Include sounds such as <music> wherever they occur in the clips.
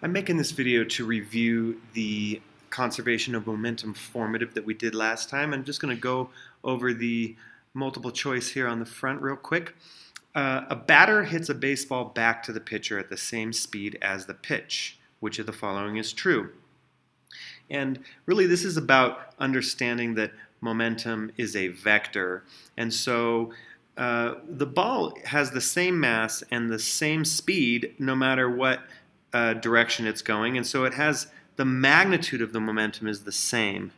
I'm making this video to review the conservation of momentum formative that we did last time. I'm just going to go over the multiple choice here on the front real quick. Uh, a batter hits a baseball back to the pitcher at the same speed as the pitch. Which of the following is true? And really this is about understanding that momentum is a vector. And so uh, the ball has the same mass and the same speed no matter what uh, direction it's going, and so it has the magnitude of the momentum is the same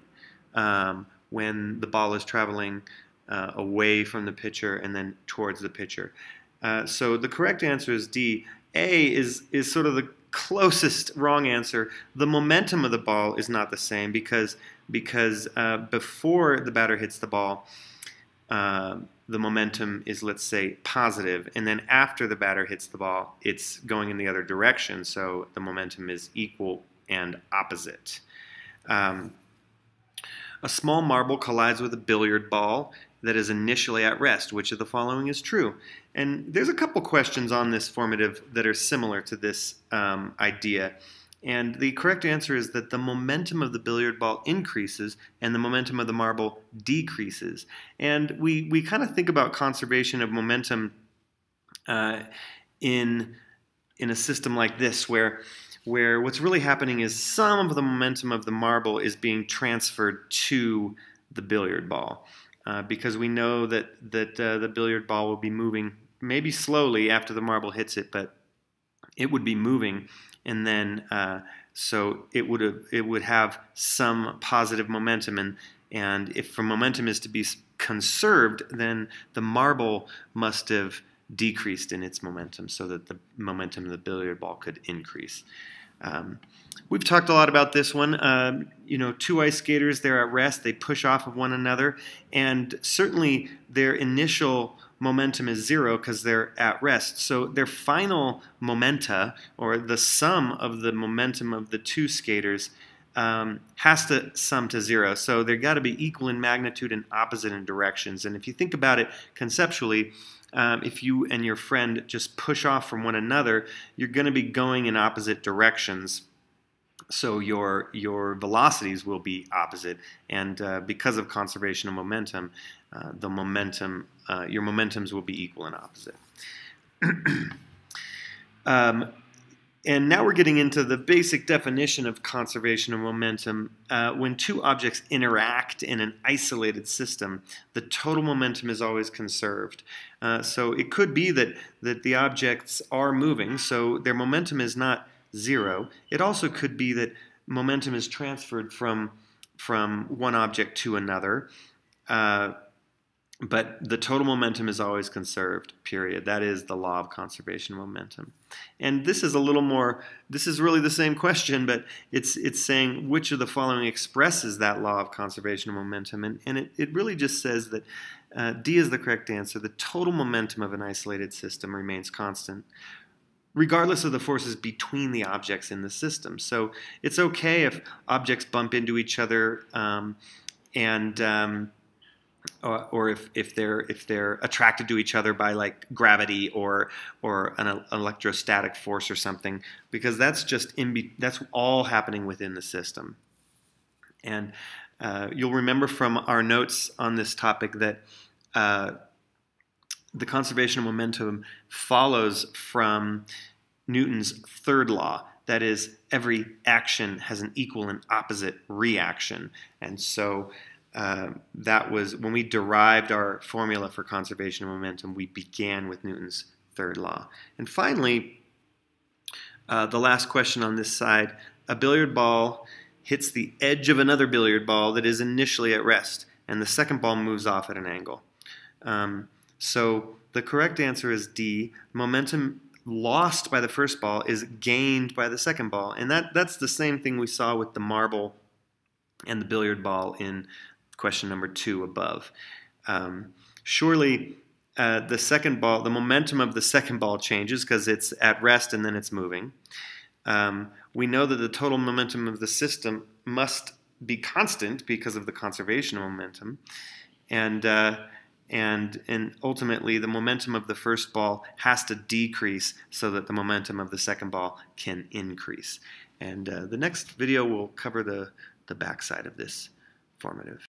um, when the ball is traveling uh, away from the pitcher and then towards the pitcher. Uh, so the correct answer is D. A is is sort of the closest <laughs> wrong answer. The momentum of the ball is not the same because because uh, before the batter hits the ball, uh, the momentum is, let's say, positive, and then after the batter hits the ball, it's going in the other direction, so the momentum is equal and opposite. Um, a small marble collides with a billiard ball that is initially at rest. Which of the following is true? And there's a couple questions on this formative that are similar to this um, idea. And the correct answer is that the momentum of the billiard ball increases and the momentum of the marble decreases. And we, we kind of think about conservation of momentum uh, in, in a system like this where, where what's really happening is some of the momentum of the marble is being transferred to the billiard ball. Uh, because we know that, that uh, the billiard ball will be moving maybe slowly after the marble hits it, but it would be moving and then uh, so it would have, it would have some positive momentum and and if for momentum is to be conserved then the marble must have decreased in its momentum so that the momentum of the billiard ball could increase. Um, we've talked a lot about this one. Um, you know, two ice skaters, they're at rest, they push off of one another, and certainly their initial momentum is zero because they're at rest. So their final momenta, or the sum of the momentum of the two skaters, um, has to sum to zero. So they've got to be equal in magnitude and opposite in directions. And if you think about it conceptually, um, if you and your friend just push off from one another, you're going to be going in opposite directions. So your your velocities will be opposite, and uh, because of conservation of momentum, uh, the momentum uh, your momentums will be equal and opposite. <clears throat> um, and now we're getting into the basic definition of conservation of momentum. Uh, when two objects interact in an isolated system, the total momentum is always conserved. Uh, so it could be that, that the objects are moving, so their momentum is not zero. It also could be that momentum is transferred from, from one object to another. Uh, but the total momentum is always conserved, period. That is the law of conservation momentum. And this is a little more, this is really the same question, but it's, it's saying which of the following expresses that law of conservation of momentum. And, and it, it really just says that uh, D is the correct answer. The total momentum of an isolated system remains constant regardless of the forces between the objects in the system. So it's okay if objects bump into each other um, and um, or, or if, if they're if they're attracted to each other by like gravity or or an, electrostatic force or something because that's just in that's all happening within the system and uh, you'll remember from our notes on this topic that uh, the conservation of momentum follows from Newton's third law that is every action has an equal and opposite reaction and so uh, that was when we derived our formula for conservation of momentum, we began with Newton's third law. And finally, uh, the last question on this side a billiard ball hits the edge of another billiard ball that is initially at rest, and the second ball moves off at an angle. Um, so the correct answer is D. Momentum lost by the first ball is gained by the second ball. And that, that's the same thing we saw with the marble and the billiard ball in question number two above. Um, surely uh, the second ball, the momentum of the second ball changes because it's at rest and then it's moving. Um, we know that the total momentum of the system must be constant because of the conservation of momentum. And, uh, and and ultimately the momentum of the first ball has to decrease so that the momentum of the second ball can increase. And uh, the next video will cover the the backside of this formative.